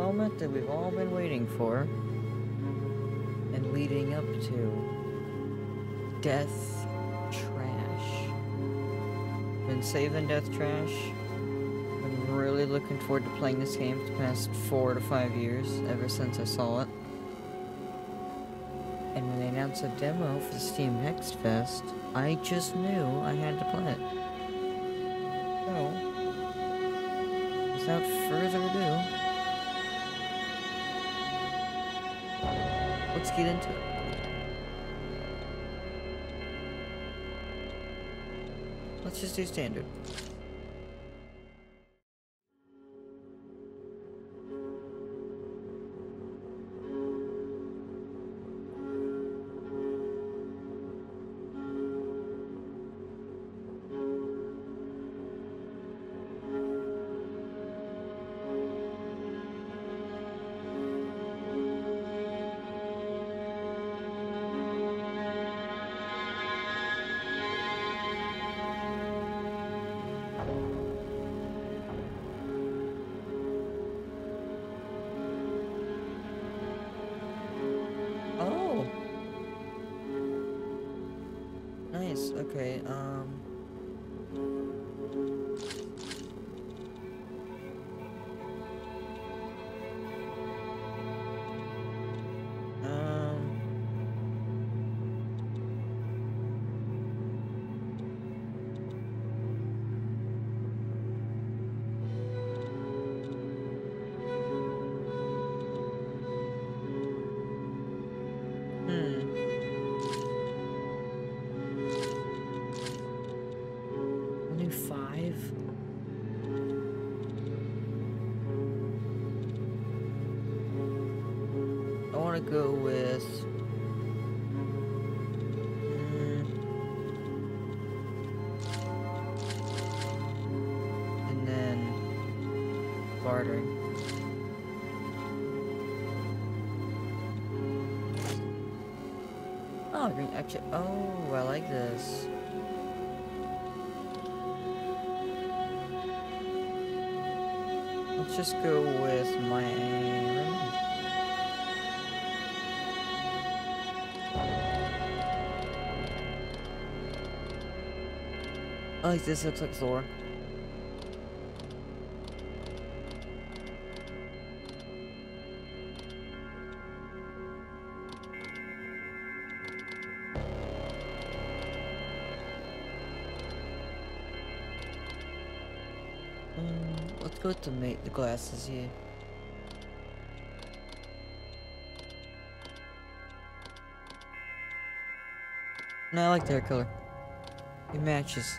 moment that we've all been waiting for and leading up to Death Trash. Been saving Death Trash. Been really looking forward to playing this game for the past four to five years, ever since I saw it. And when they announced a demo for the Steam Next Fest, I just knew I had to play it. So, without further ado, let's get into it. Let's just do standard. Oh. Oh, I like this. Let's just go with my. I like this. Looks like Thor. Let's go the glasses here. No, I like the hair color. It matches.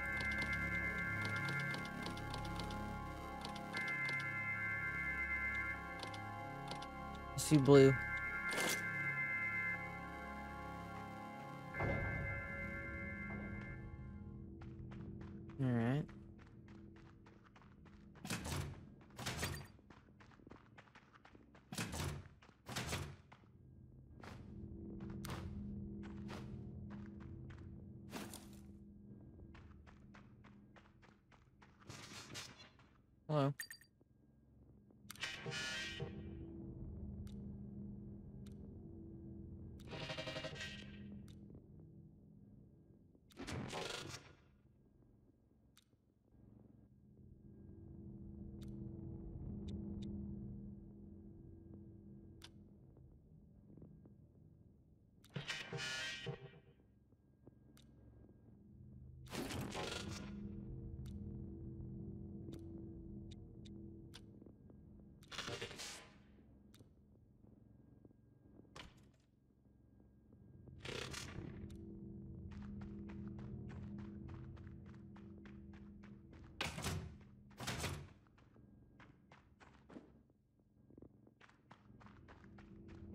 Let's blue.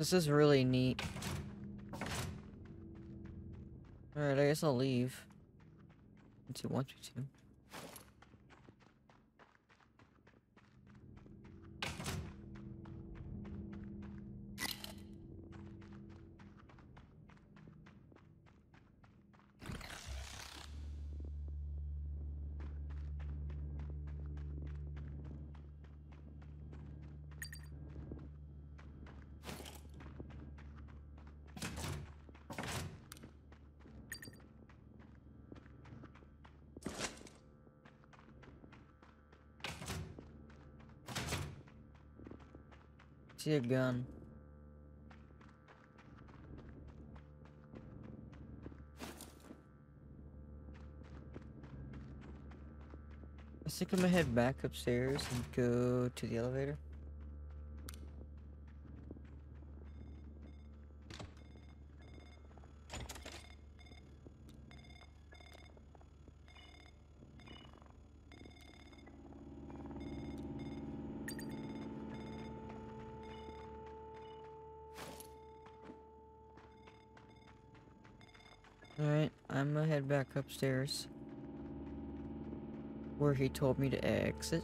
This is really neat. Alright, I guess I'll leave. If you want me to. See a gun. I think I'm gonna head back upstairs and go to the elevator. Alright, I'm gonna head back upstairs. Where he told me to exit.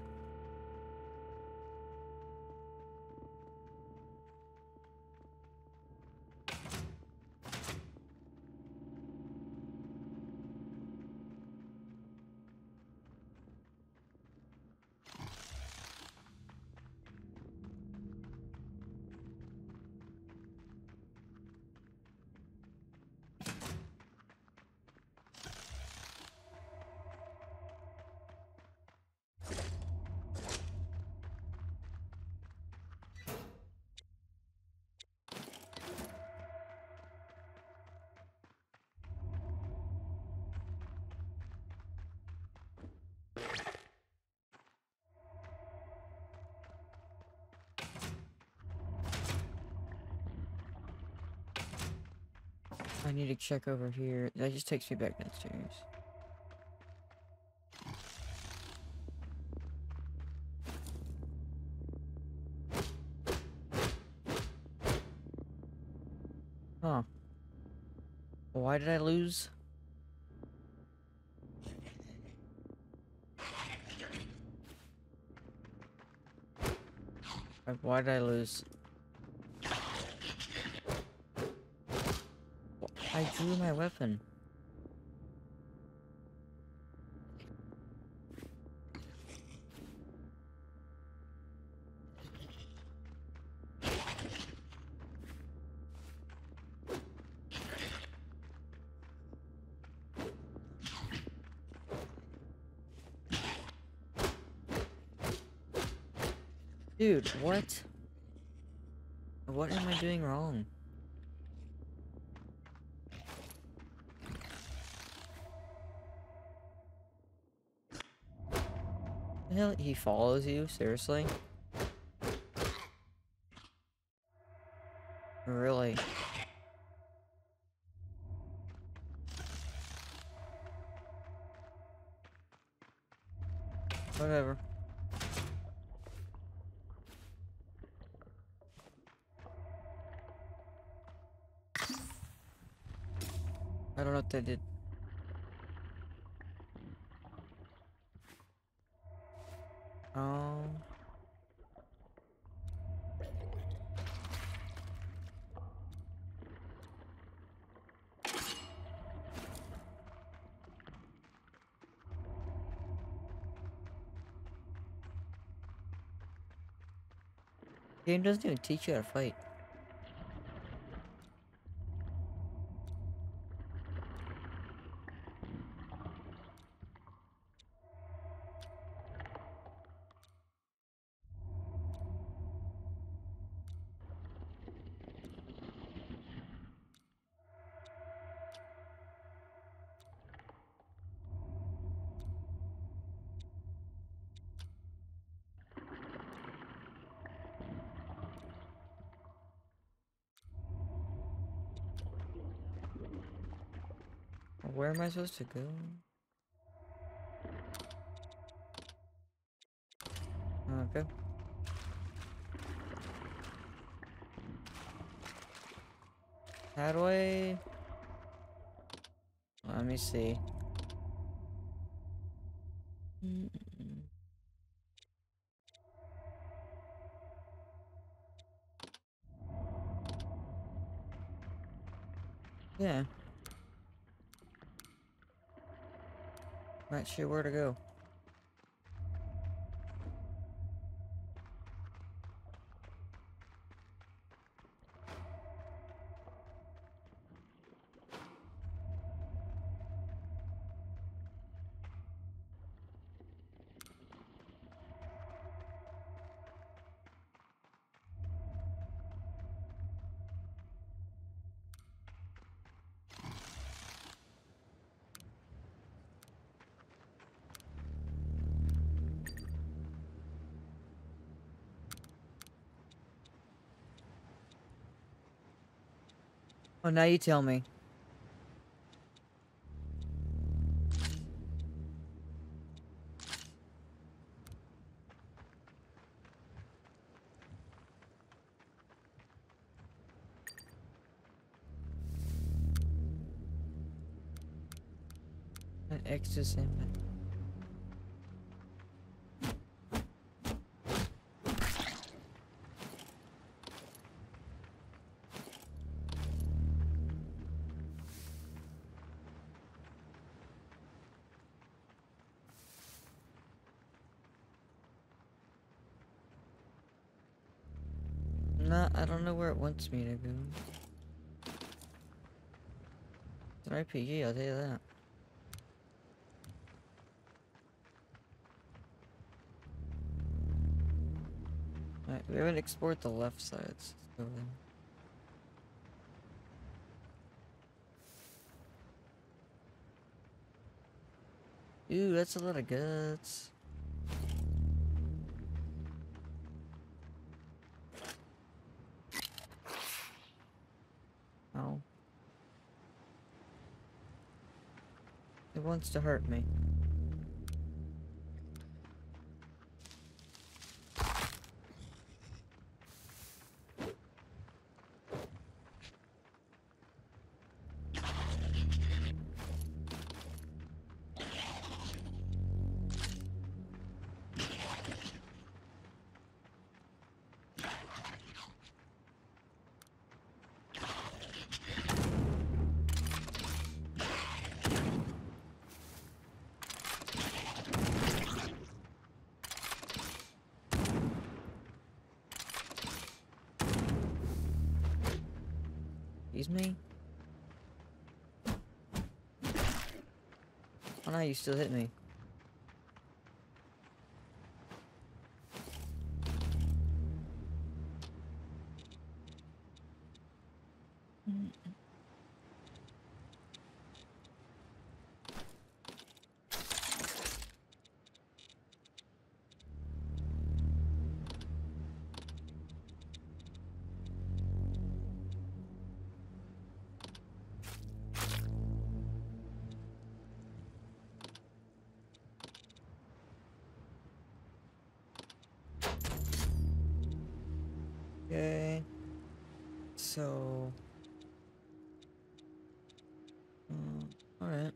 Need to check over here. That just takes me back downstairs. Huh. Why did I lose? Why did I lose? I drew my weapon. Dude, what? What am I doing wrong? He follows you? Seriously? Really? Whatever. I don't know what they did. Game doesn't even teach you how to fight. Am I supposed to go? Uh, okay. How do I... Let me see. Yeah. Not sure where to go. Oh, now you tell me. An extra sandbag. Wants me to go. It's an RPG, I'll tell you that. Alright, we haven't explored the left side, so. Ooh, that's a lot of guts. Oh. It wants to hurt me. Excuse me? Oh no, you still hit me. Okay. So. Mm, Alright.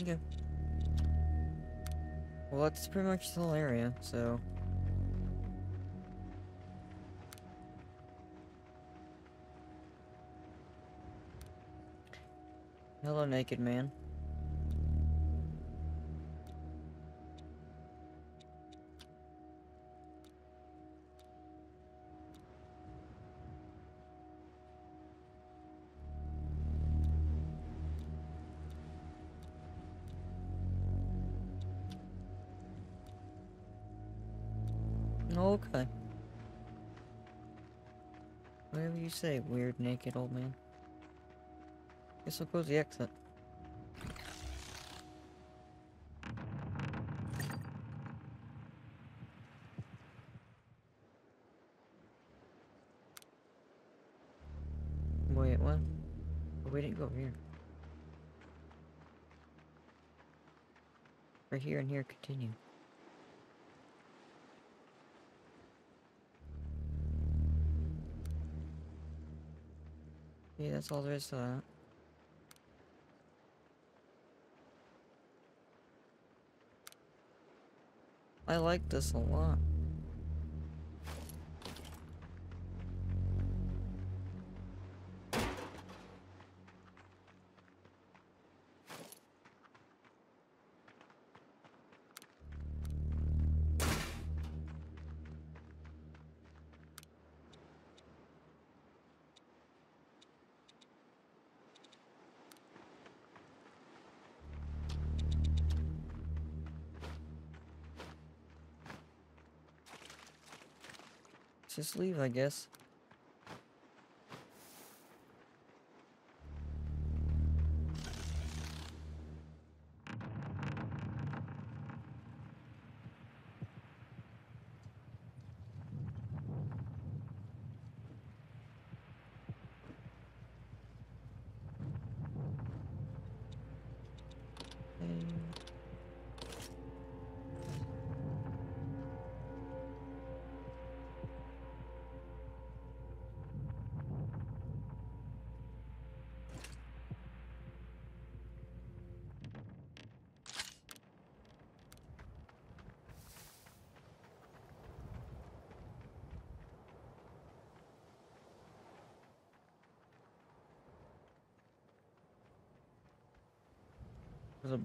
Okay. Well, that's pretty much the whole area, so. Hello, naked man. Say, weird naked old man. Guess I'll close the exit. Wait, what? Oh, we didn't go over here. Right here and here continue. Yeah, that's all there is to that. I like this a lot. Just leave, I guess.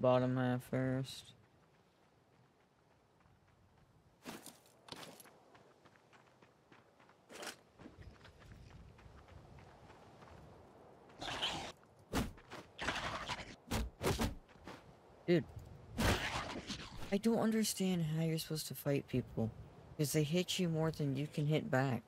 Bottom half first. Dude. I don't understand how you're supposed to fight people. Because they hit you more than you can hit back.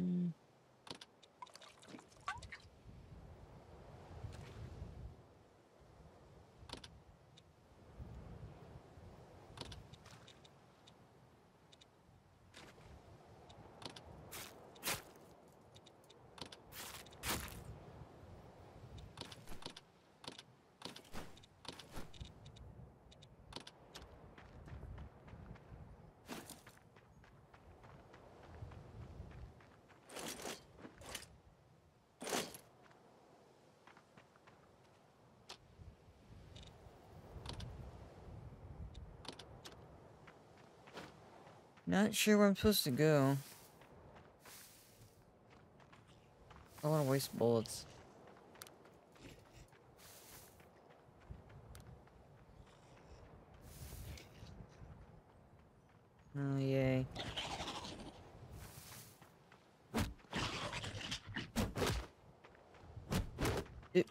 Mm. Not sure where I'm supposed to go. I don't want to waste bullets. Oh, yay. It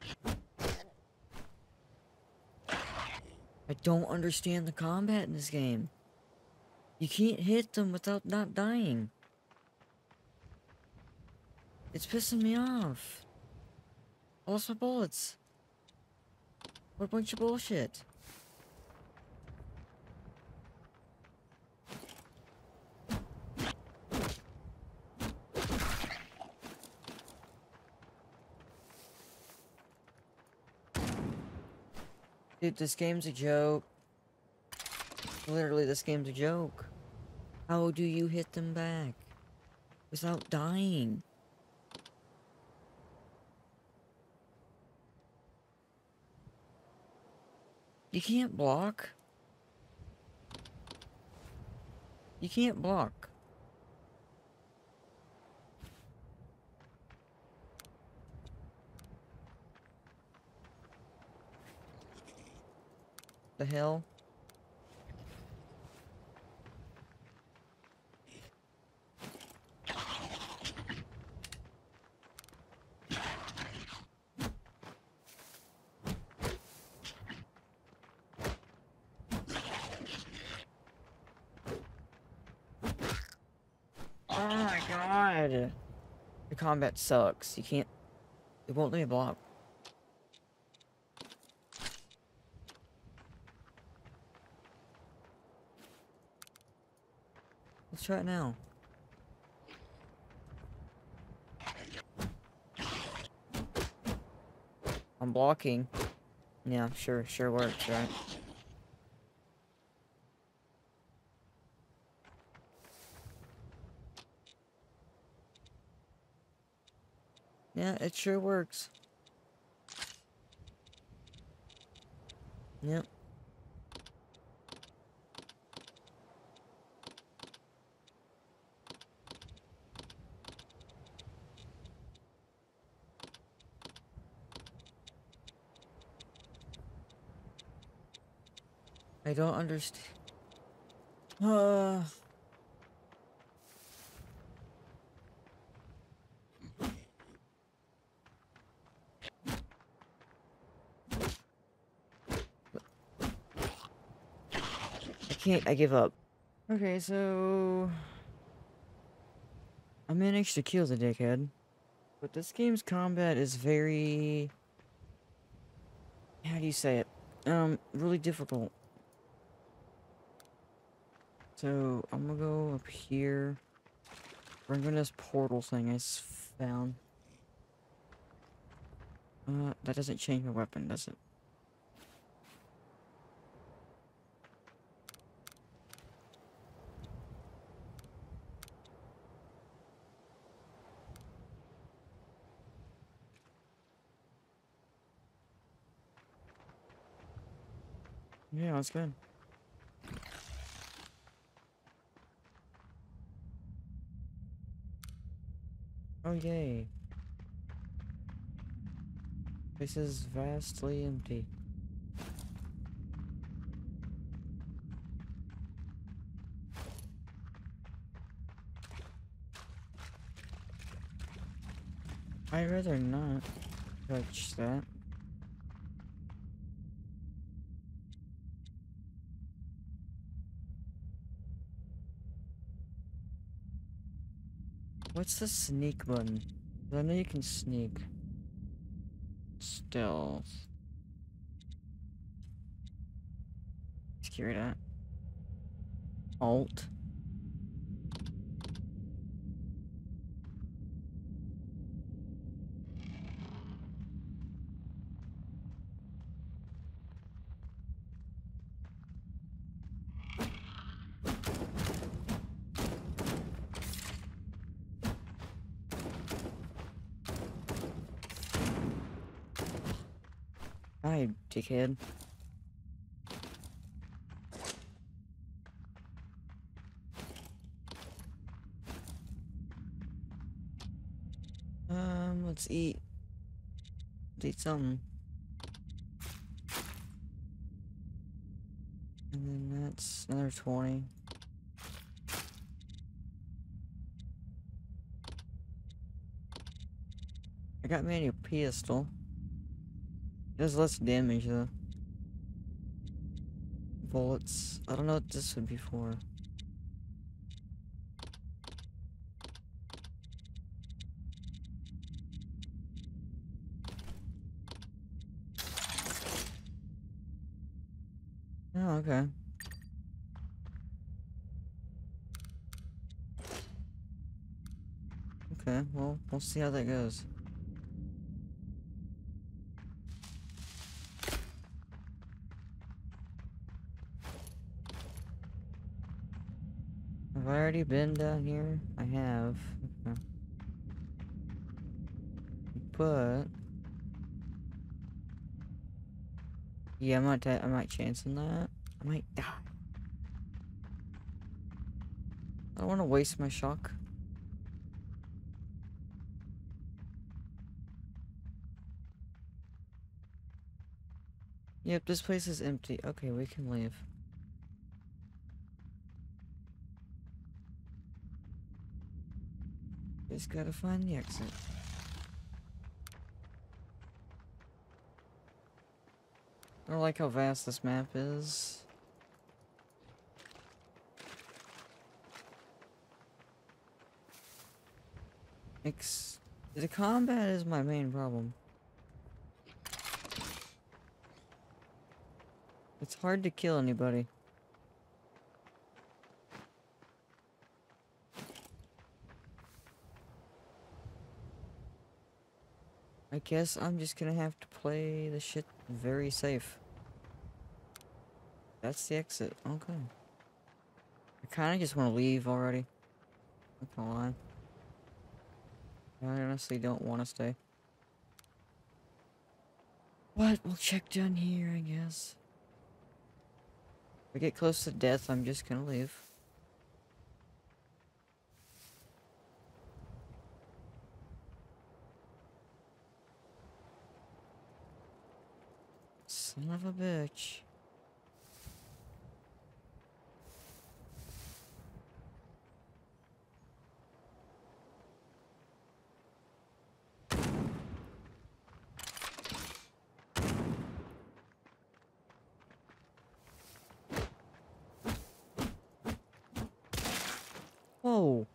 I don't understand the combat in this game. You can't hit them without not dying. It's pissing me off. I lost my bullets. What a bunch of bullshit. Dude, this game's a joke. Literally, this game's a joke. How do you hit them back? Without dying? You can't block. You can't block. The hell? Oh my god. The combat sucks. You can't... It won't let me block. Let's try it now. I'm blocking. Yeah, sure, sure works, right? Yeah, it sure works. Yep. I don't understand. Uh... can't, I give up. Okay, so... I managed to kill the dickhead. But this game's combat is very... How do you say it? Um, really difficult. So, I'm gonna go up here. Bring in this portal thing I found. Uh, that doesn't change my weapon, does it? Yeah, that's good. Oh yay. This is vastly empty. I'd rather not touch that. What's the sneak button? I know you can sneak. Stealth. Let's that. Alt. Hi, dickhead. Um, let's eat. Let's eat something. And then that's another 20. I got me a new pistol. Does less damage though. Bullets. I don't know what this would be for. Oh, okay. Okay, well, we'll see how that goes. I already been down here? I have. But yeah, I might. I might chance on that. I might die. I don't want to waste my shock. Yep, this place is empty. Okay, we can leave. Just gotta find the exit. I don't like how vast this map is. Ex the combat is my main problem. It's hard to kill anybody. I guess I'm just gonna have to play the shit very safe. That's the exit. Okay. I kinda just wanna leave already. Not gonna lie. I honestly don't wanna stay. What? We'll check down here, I guess. If I get close to death, I'm just gonna leave. Son of a bitch. Whoa.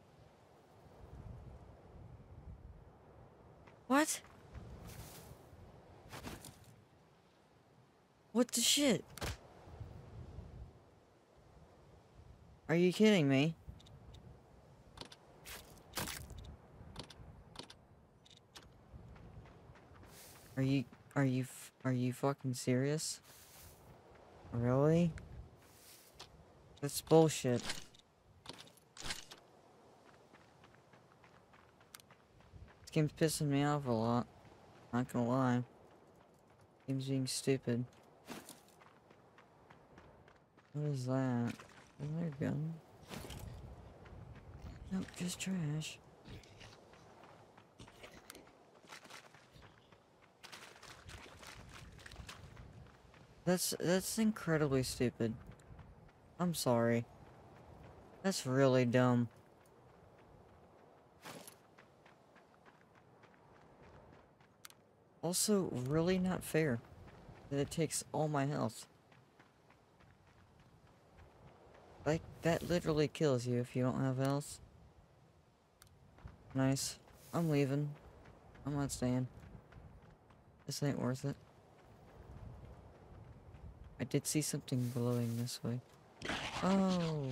What the shit? Are you kidding me? Are you, are you, are you fucking serious? Really? That's bullshit. This game's pissing me off a lot. Not gonna lie. Game's being stupid. What is that? Is there a gun? Nope, just trash. That's that's incredibly stupid. I'm sorry. That's really dumb. Also, really not fair that it takes all my health. Like, that literally kills you if you don't have health. Nice. I'm leaving. I'm not staying. This ain't worth it. I did see something glowing this way. Oh.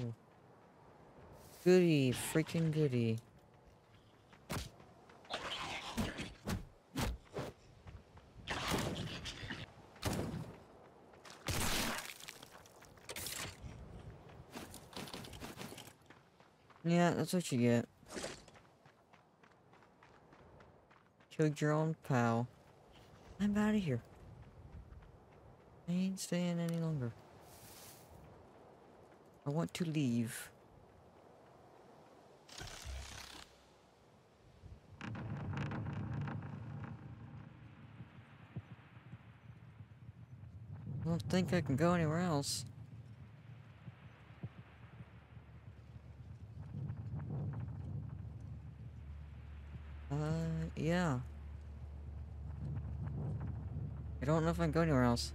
Goody, freaking goody. Yeah, that's what you get. Killed your own pal. I'm out of here. I ain't staying any longer. I want to leave. I don't think I can go anywhere else. Uh, yeah. I don't know if I can go anywhere else.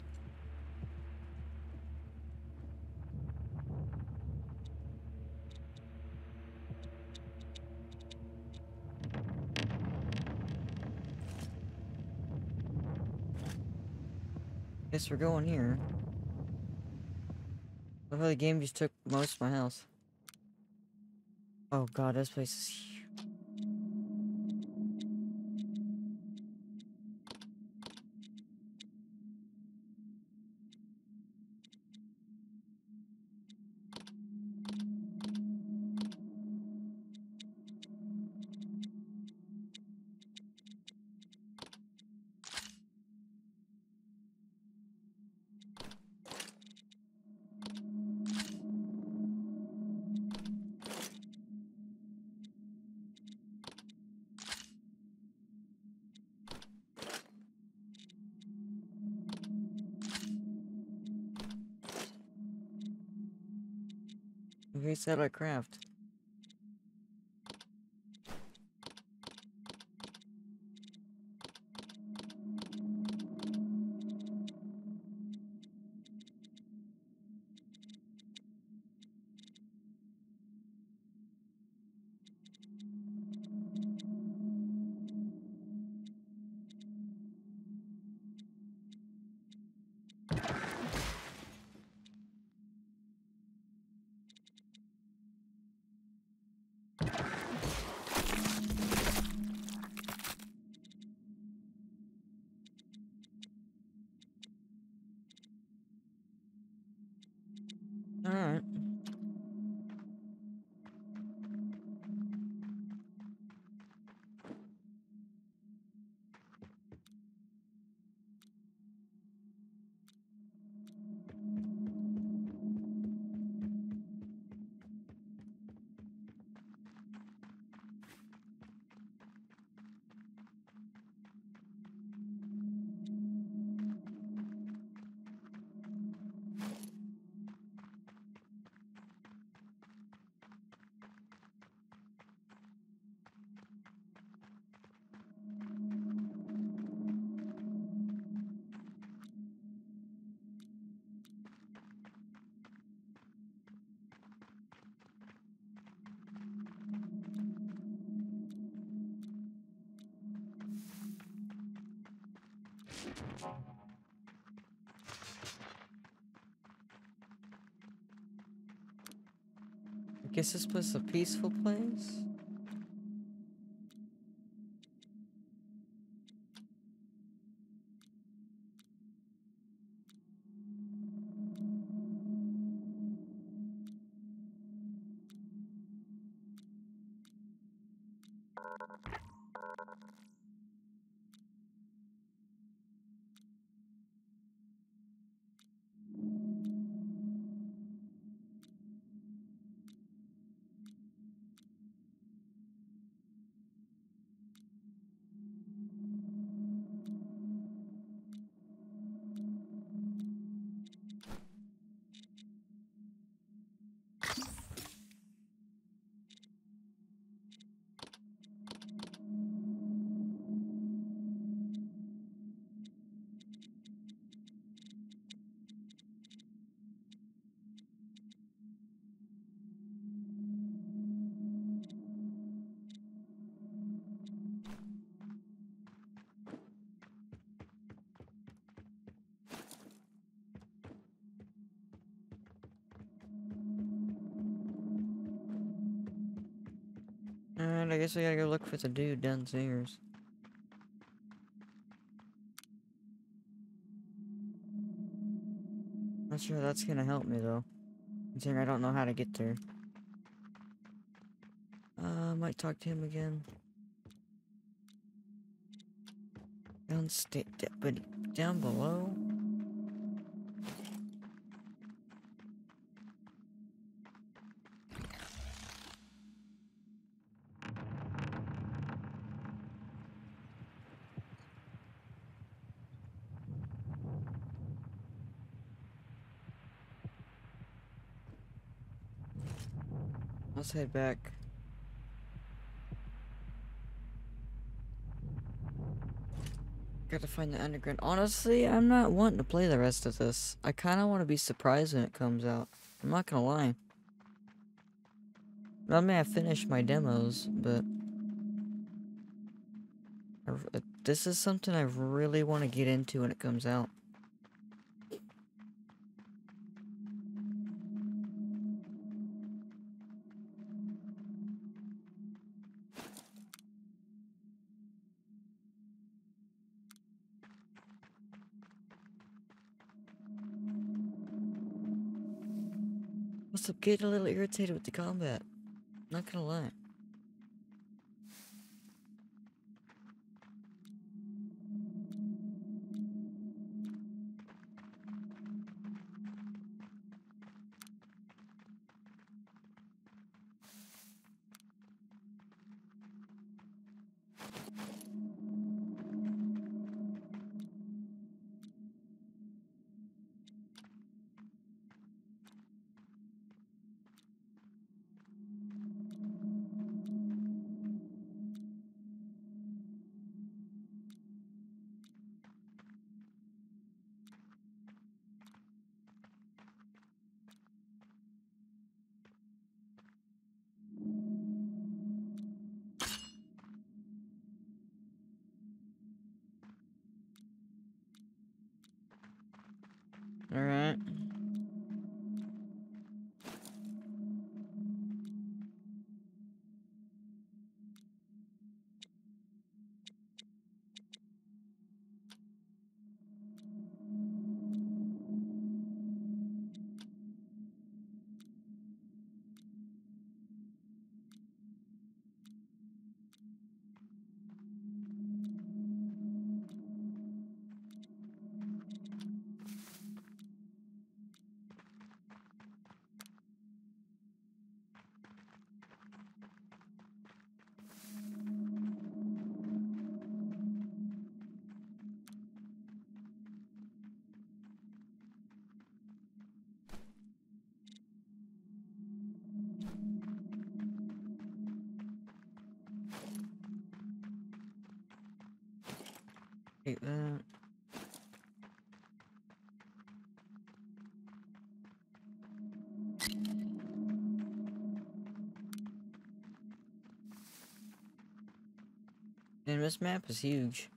Guess we're going here. Love how the game just took most of my health. Oh god, this place is huge. I craft? I guess this place is a peaceful place? Guess I gotta go look for the dude downstairs. Not sure that's gonna help me though. Considering I don't know how to get there. Uh, might talk to him again. Downstairs, but down below? Let's head back. Gotta find the underground. Honestly, I'm not wanting to play the rest of this. I kind of want to be surprised when it comes out. I'm not gonna lie. I may have finished my demos, but... Uh, this is something I really want to get into when it comes out. Up? Getting a little irritated with the combat. Not gonna lie. Alright. Take that. And this map is huge.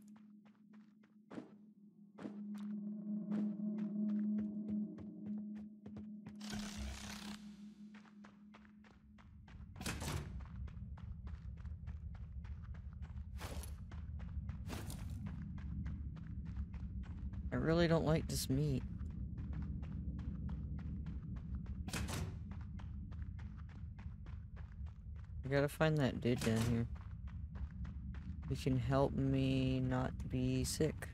This meat. I gotta find that dude down here. He can help me not be sick.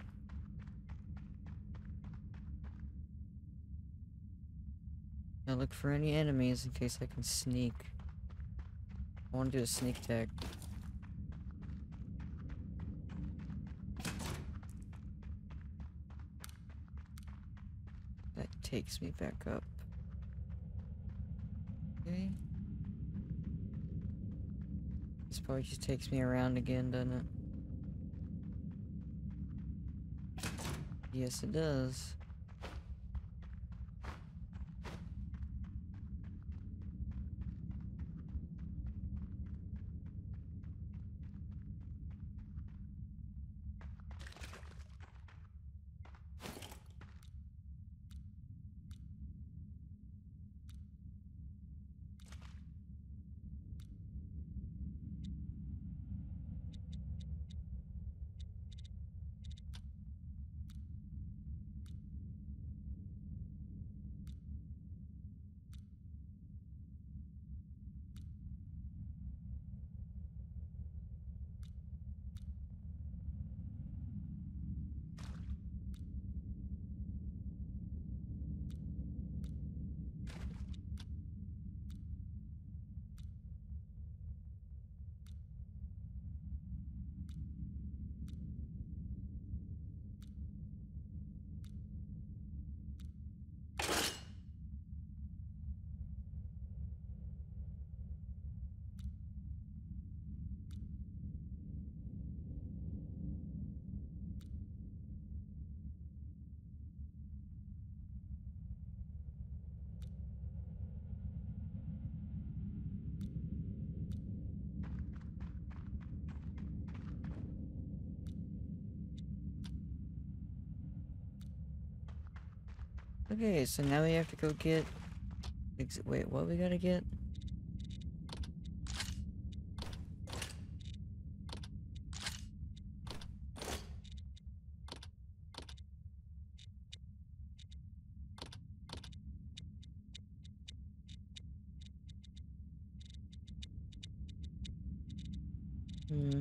Now look for any enemies in case I can sneak. I want to do a sneak attack. That takes me back up. Okay. This probably just takes me around again, doesn't it? Yes, it does. Okay, so now we have to go get... Wait, what we gotta get? Hmm.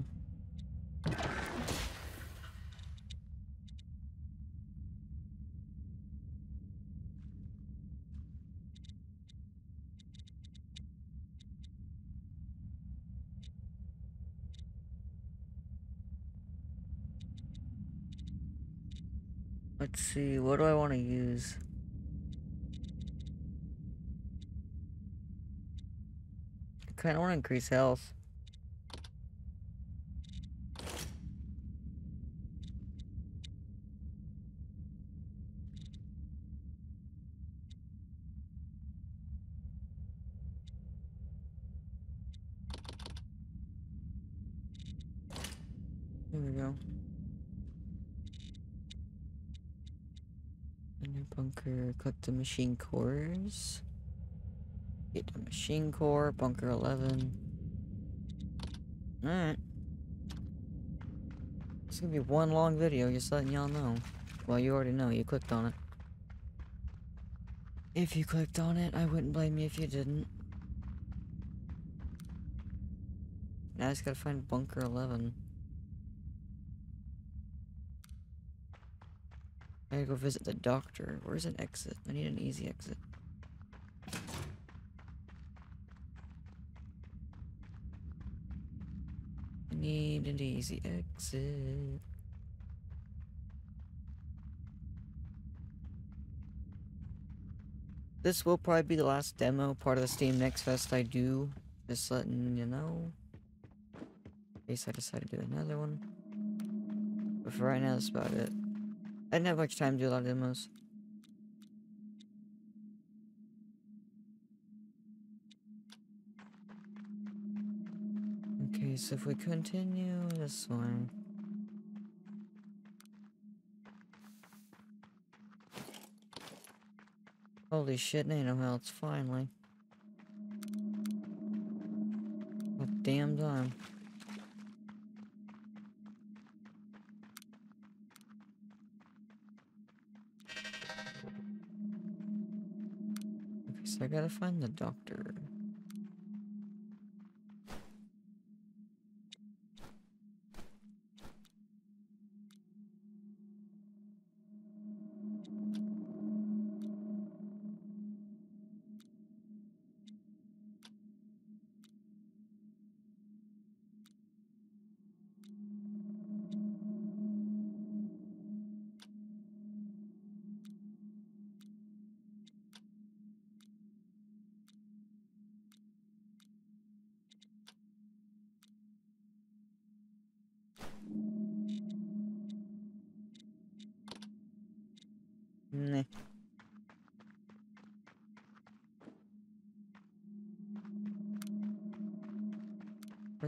Let's see, what do I want to use? I kind of want to increase health. There we go. Inner collect the machine cores. Get the machine core, bunker 11. Alright. It's gonna be one long video, just letting y'all know. Well, you already know, you clicked on it. If you clicked on it, I wouldn't blame you if you didn't. Now I just gotta find bunker 11. I gotta go visit the doctor. Where's an exit? I need an easy exit. I need an easy exit. This will probably be the last demo part of the Steam Next Fest I do. Just letting you know. In case I decide to do another one. But for right now, that's about it. I didn't have much time to do a lot of demos. Okay, so if we continue this one. Holy shit, Nano Health, finally. What damn time. I gotta find the doctor.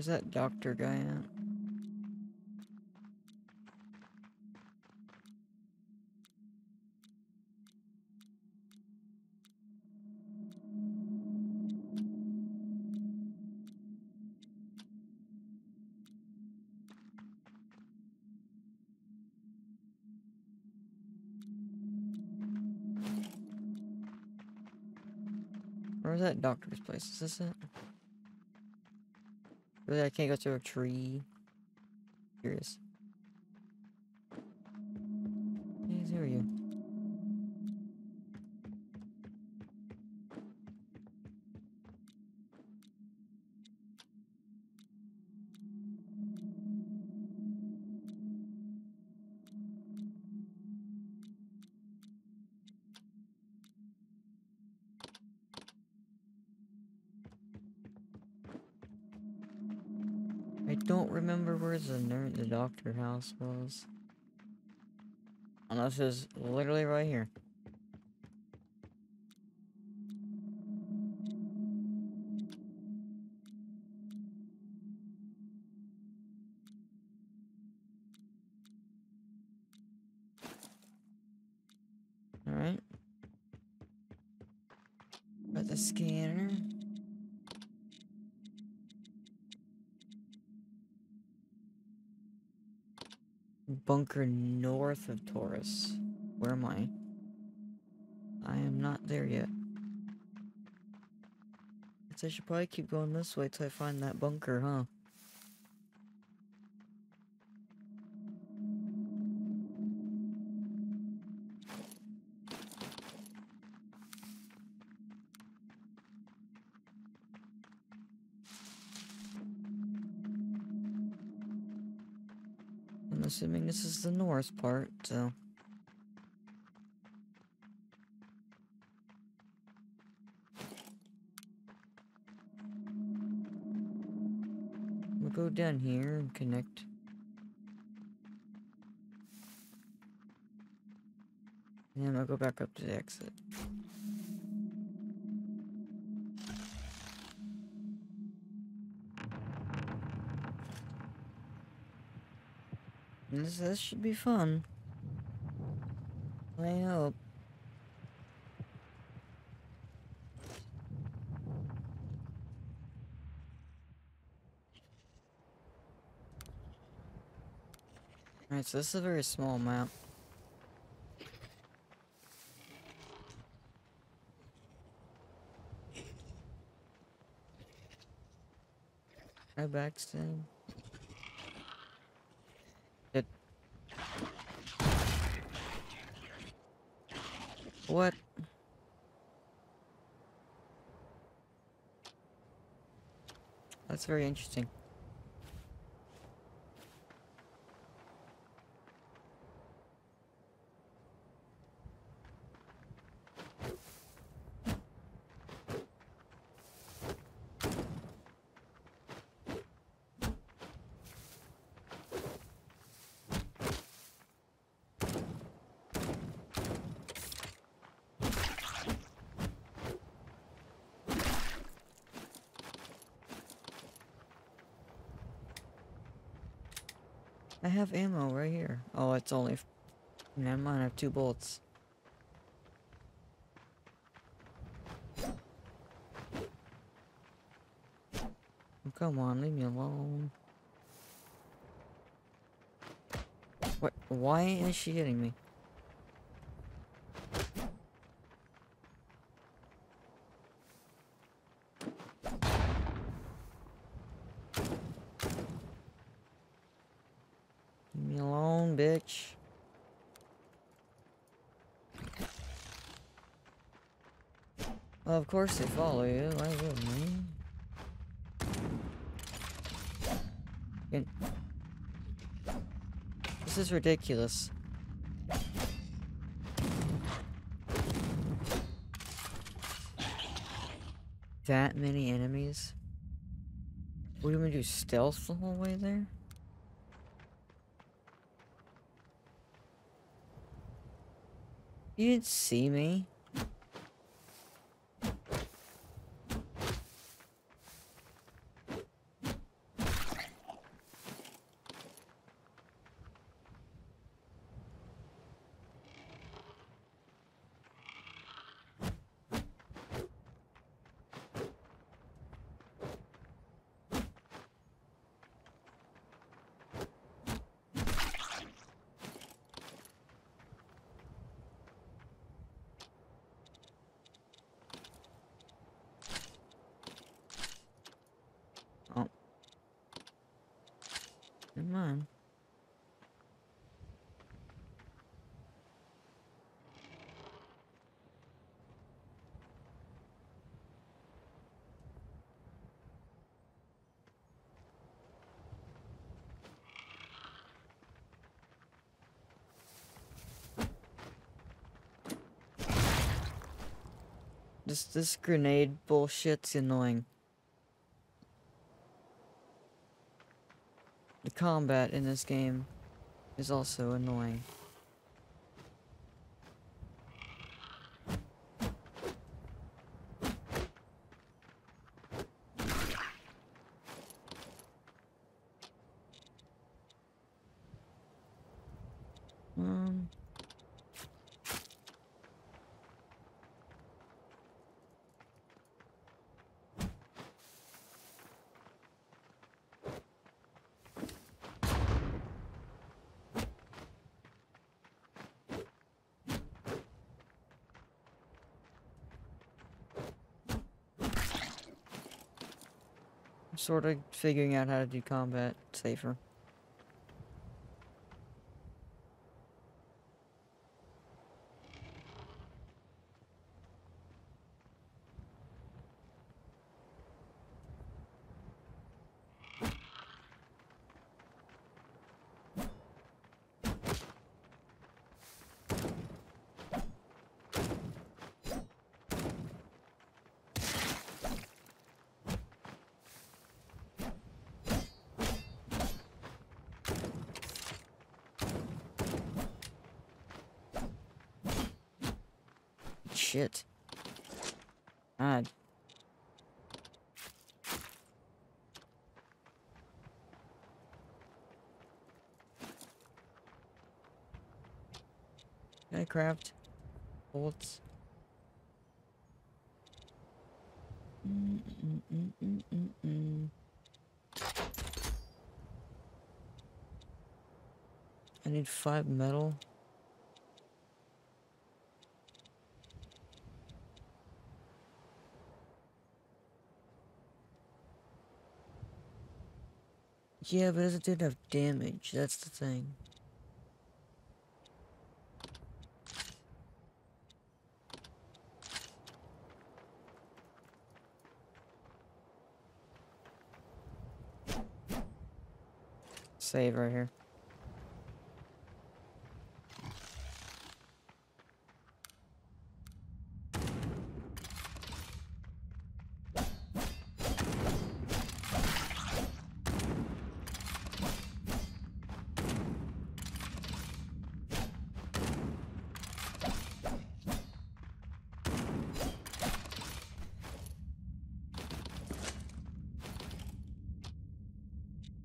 Where's that doctor guy at? Where's that doctor's place? Is this it? I can't go through a tree. Curious. Don't remember where the ner the doctor house was. Unless it's literally right here. Bunker north of Taurus. Where am I? I am not there yet. I should probably keep going this way till I find that bunker, huh? I'm assuming this is the north part, so. We'll go down here and connect. And then I'll go back up to the exit. This, should be fun. I hope. Alright, so this is a very small map. Hi, Baxton. What? That's very interesting. I have ammo right here. Oh, it's only. I have two bolts. Come on, leave me alone. What? Why is she hitting me? Leave me alone, bitch. Of course they follow you. Why wouldn't they? This is ridiculous. That many enemies? What do to do? Stealth the whole way there? You didn't see me. Never mind. This this grenade bullshit's annoying. Combat in this game is also annoying. Sort of figuring out how to do combat safer. Shit. God. Craft mm, mm, mm, mm. I need five metal. Yeah, but it doesn't do enough damage. That's the thing. Save right here.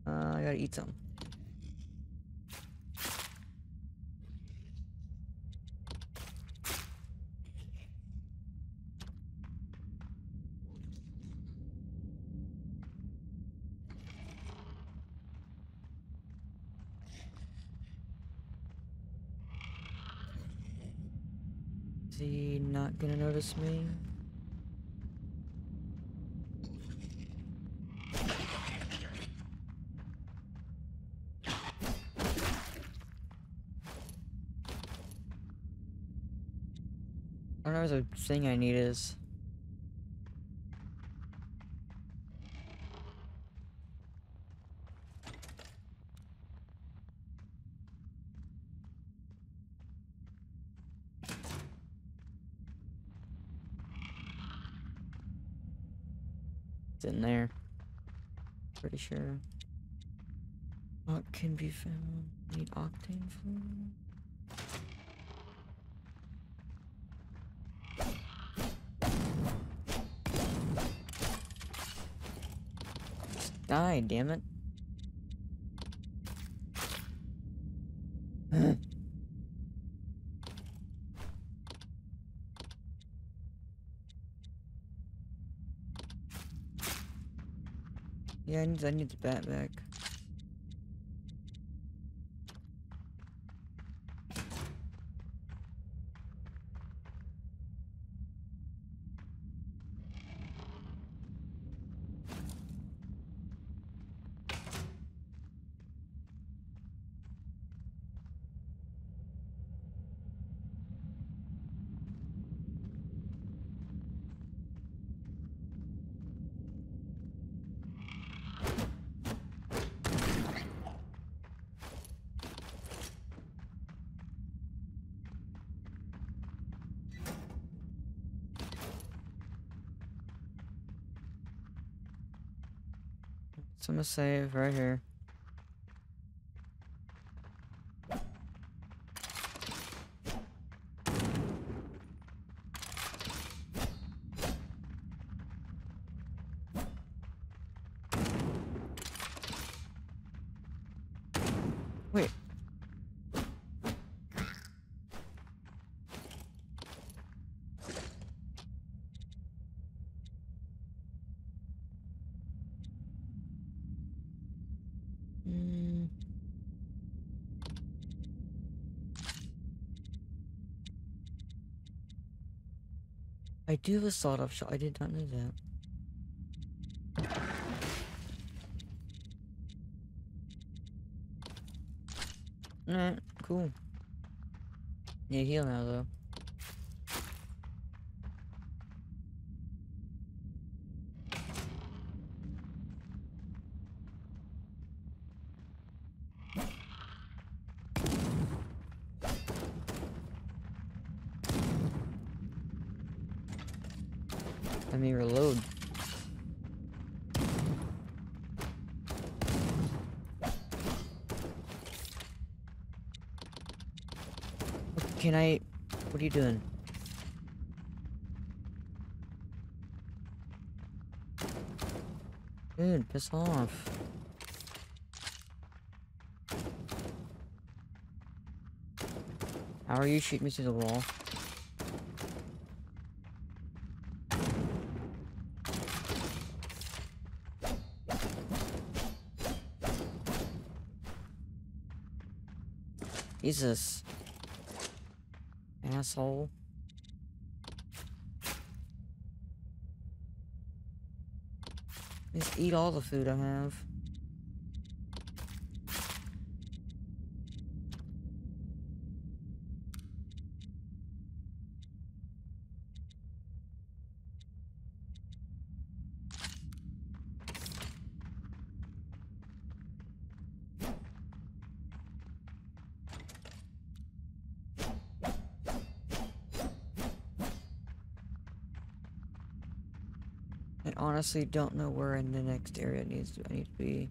Uh, I gotta eat some. Is he not gonna notice me? I don't know what the thing I need is. sure. What can be found? Need octane fluid? Die, damn it. Yeah, I need, I need the bat back. So I'm gonna save right here. Do have a sawed-off shot. I did not know that. Alright, cool. Need heal now, though. Let me reload. Can I... What are you doing? Dude, piss off. How are you shooting me through the wall? Jesus. Asshole. Just eat all the food I have. I honestly don't know where in the next area needs to I need to be.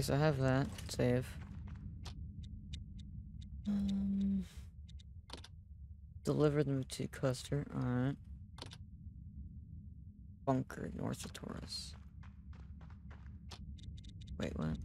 So I have that. Save. Deliver them to Custer. Alright. Bunker north of Taurus. Wait, what?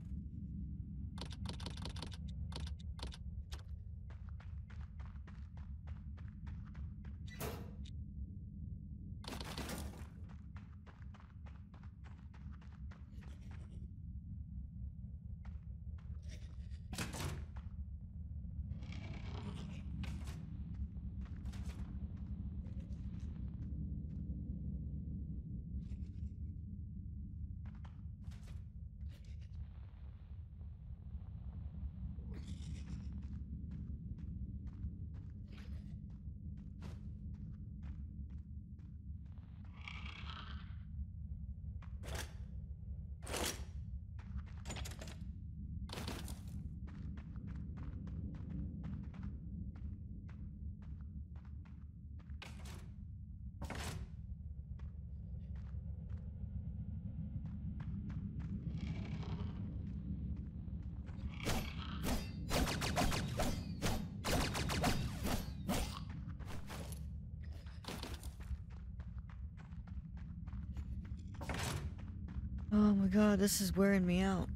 Oh my god, this is wearing me out.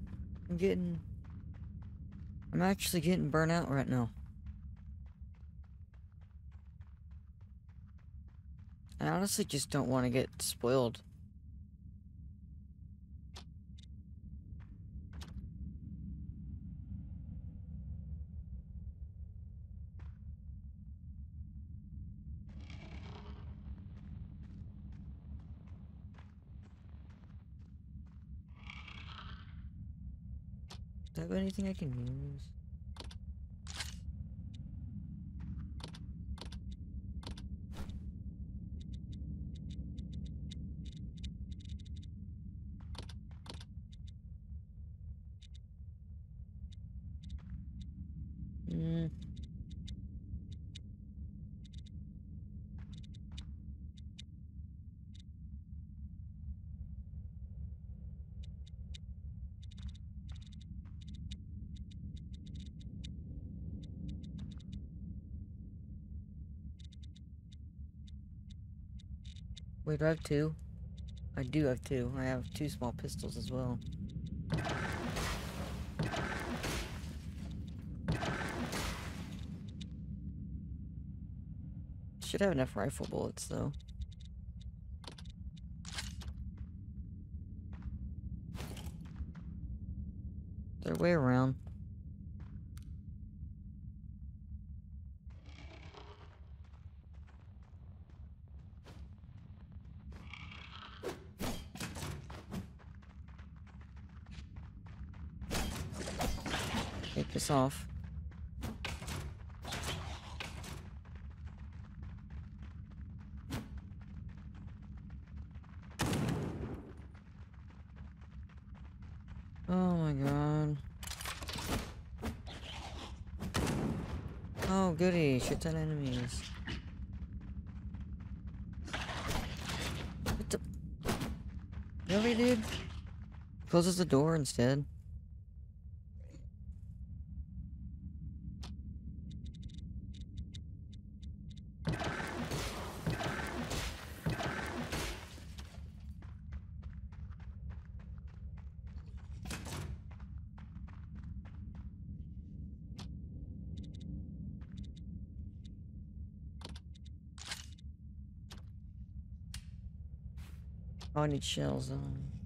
I'm getting... I'm actually getting burnt out right now. I honestly just don't want to get spoiled. Do I have anything I can use? Mm. Wait, do I have two? I do have two. I have two small pistols as well. Should have enough rifle bullets though. They're way around. Take this off. Oh my god. Oh goody, shit ton enemies. What the? Really, dude? Closes the door instead. Need shells. Um.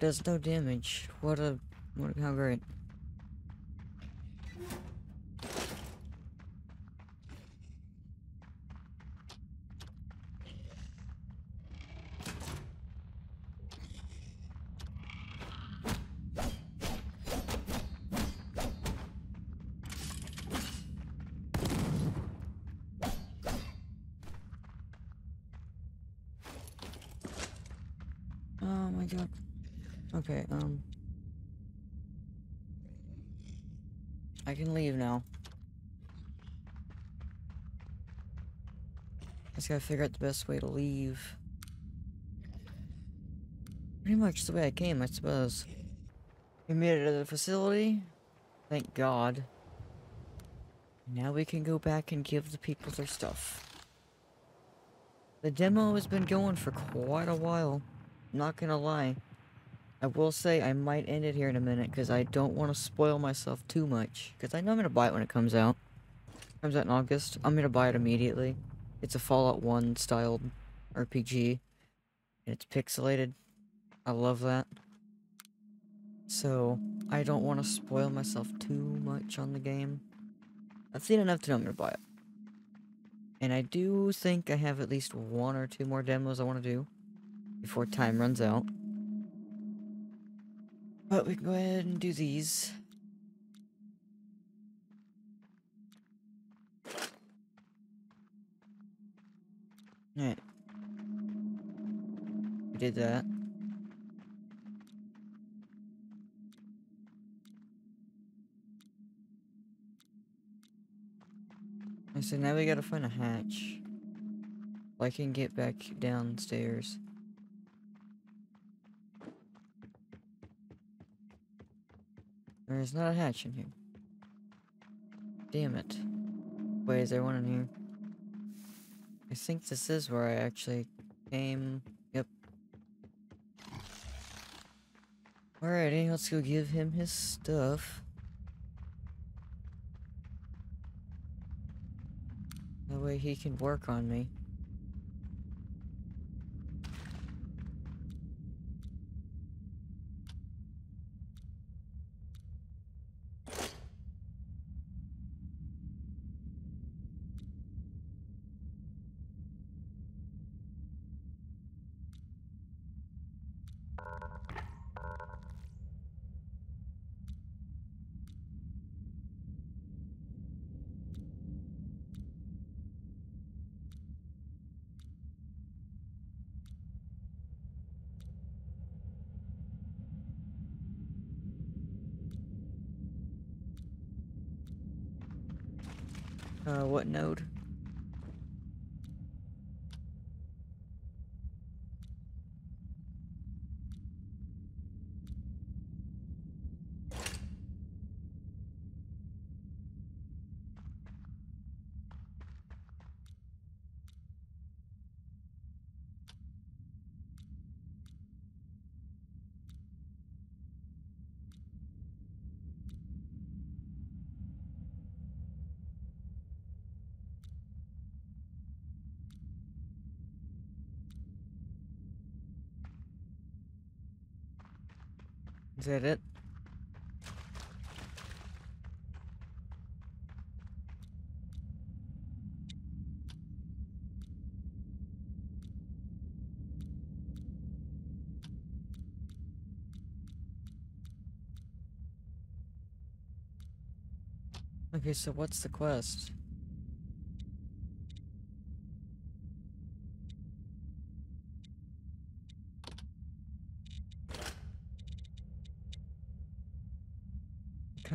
Does no damage. What a, what a how great. Oh my god. Okay, um. I can leave now. Just gotta figure out the best way to leave. Pretty much the way I came, I suppose. We made it to the facility. Thank God. Now we can go back and give the people their stuff. The demo has been going for quite a while. Not gonna lie. I will say I might end it here in a minute because I don't want to spoil myself too much. Because I know I'm gonna buy it when it comes out. Comes out in August. I'm gonna buy it immediately. It's a Fallout 1 styled RPG. And it's pixelated. I love that. So, I don't want to spoil myself too much on the game. I've seen enough to know I'm gonna buy it. And I do think I have at least one or two more demos I want to do before time runs out. But we can go ahead and do these. Alright. We did that. And so now we gotta find a hatch. I can get back downstairs. There's not a hatch in here. Damn it. Wait, is there one in here? I think this is where I actually came. Yep. Alrighty, let's go give him his stuff. That way he can work on me. Uh, what node? Is that it? Okay, so what's the quest?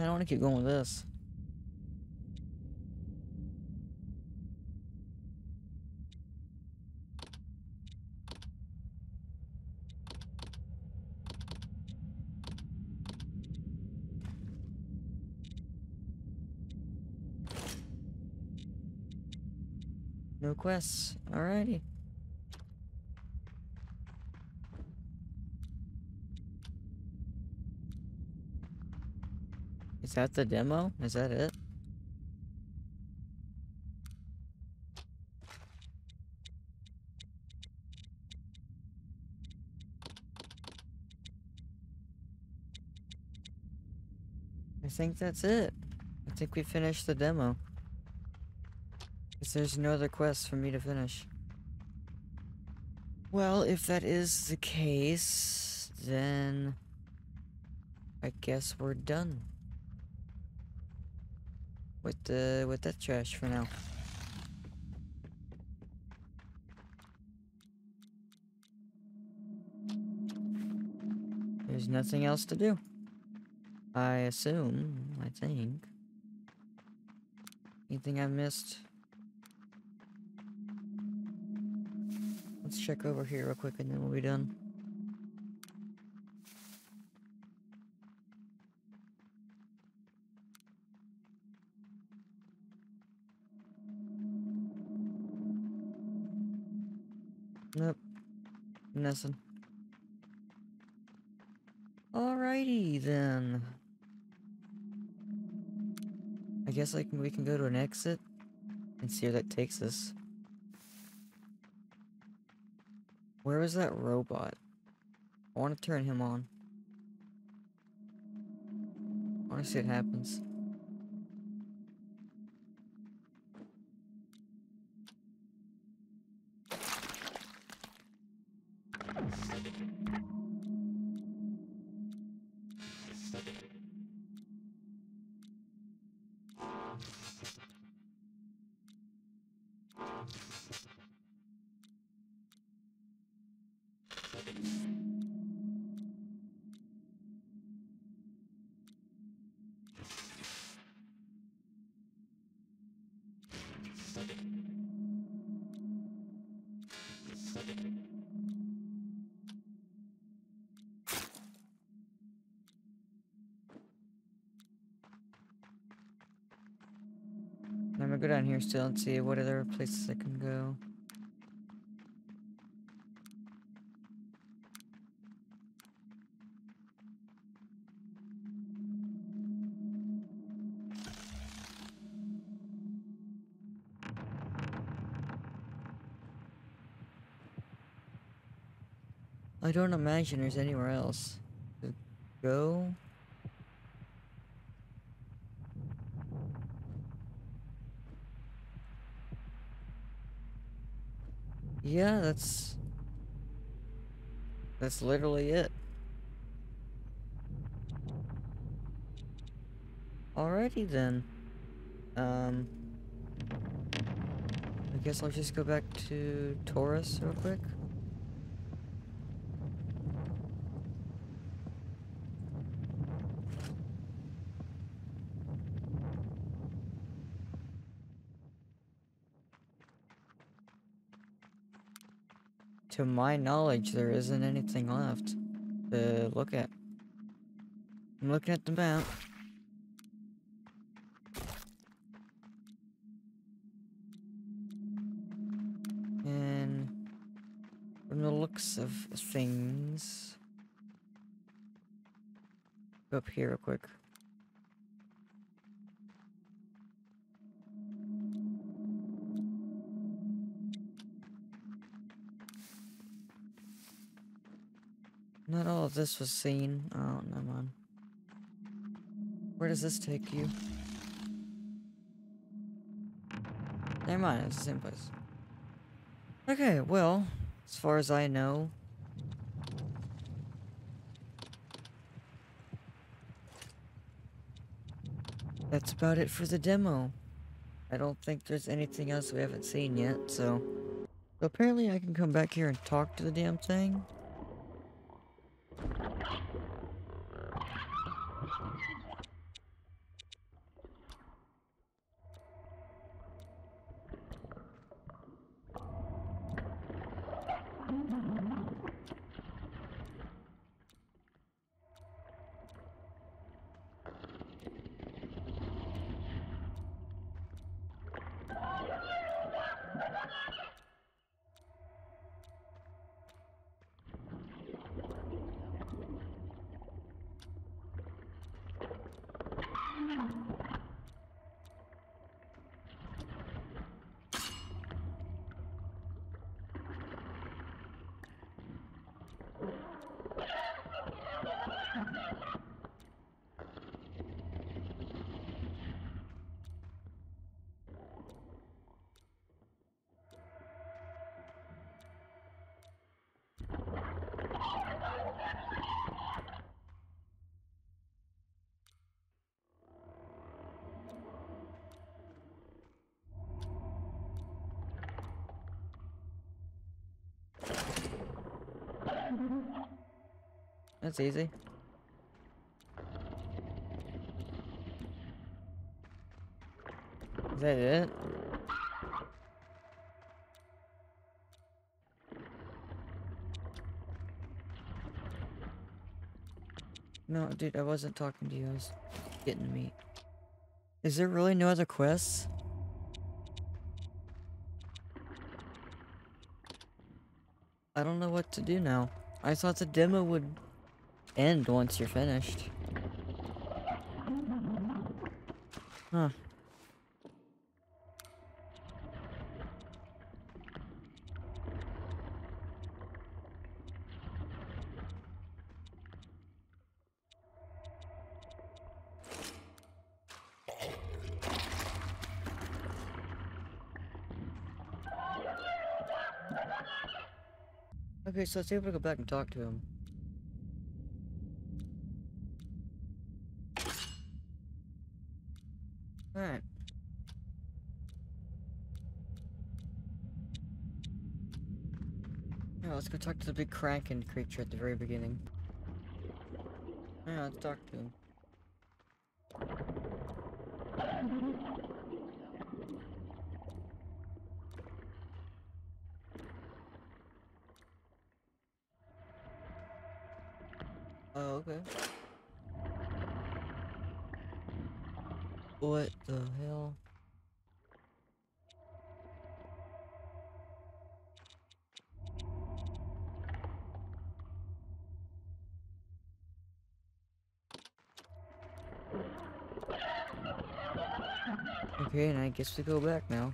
Kinda wanna keep going with this. No quests. Alrighty. That the demo? Is that it? I think that's it. I think we finished the demo. Because there's no other quests for me to finish. Well, if that is the case, then I guess we're done with uh, the with that trash for now. There's nothing else to do. I assume, I think. Anything I missed? Let's check over here real quick and then we'll be done. Nope. Nothing. Alrighty then. I guess like we can go to an exit and see where that takes us. Where is that robot? I want to turn him on. I want to see what happens. Still and see what other places I can go. I don't imagine there's anywhere else to go. Yeah, that's... That's literally it. Alrighty then. Um... I guess I'll just go back to Taurus real quick. To my knowledge, there isn't anything left to look at. I'm looking at the map. And from the looks of things, go up here real quick. This was seen. Oh, no, mind. Where does this take you? Never mind, it's the same place. Okay, well, as far as I know... That's about it for the demo. I don't think there's anything else we haven't seen yet, so... so apparently I can come back here and talk to the damn thing. That's easy. Is that it? No, dude, I wasn't talking to you. I was getting meat. Is there really no other quests? I don't know what to do now. I thought the demo would end once you're finished. Huh. Okay, so let's see if we go back and talk to him. Alright. Yeah, let's go talk to the big kraken creature at the very beginning. Yeah, let's talk to him. Oh, okay. What the hell? Okay, and I guess we go back now.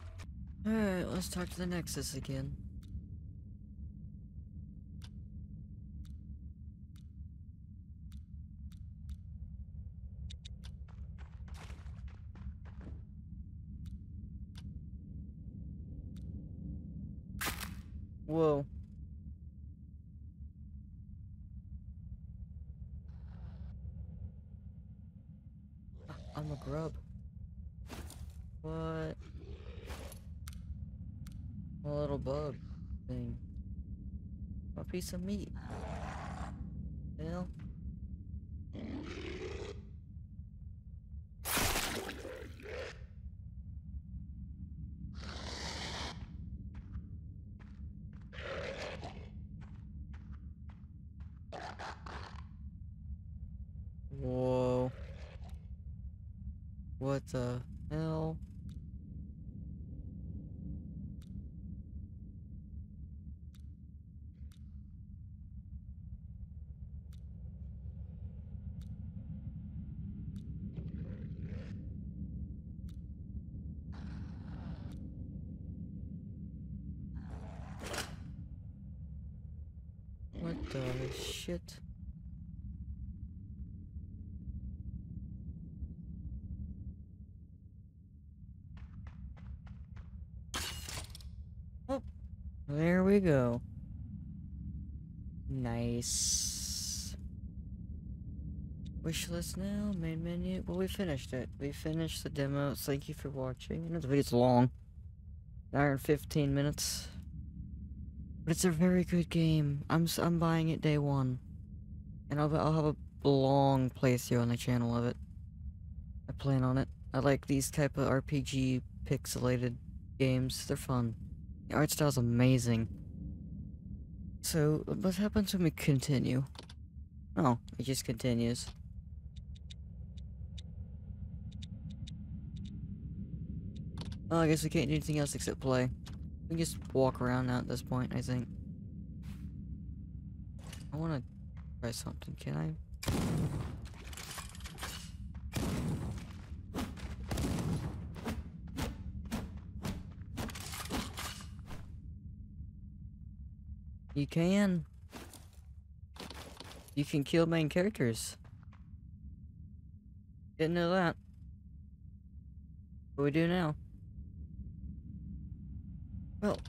Alright, let's talk to the Nexus again. Whoa. I'm a grub. What? A little bug thing. A piece of meat. Hell. Whoa. What the hell? What the shit? Oh, there we go. Nice. Wish list now, main menu. Well, we finished it. We finished the demo. Thank you for watching. I know the video's long. An hour and 15 minutes. But it's a very good game. I'm I'm buying it day one, and I'll I'll have a long playthrough on the channel of it. I plan on it. I like these type of RPG pixelated games. They're fun. The art style's amazing. So what happens when we continue? Oh, it just continues. Oh, I guess we can't do anything else except play. We can just walk around now at this point, I think. I wanna try something, can I? You can. You can kill main characters. Didn't know that. What do we do now? Well,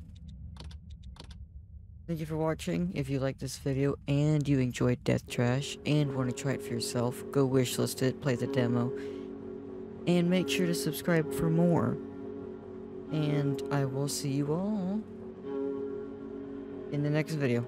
thank you for watching. If you liked this video and you enjoyed Death Trash and want to try it for yourself, go wishlist it, play the demo, and make sure to subscribe for more. And I will see you all in the next video.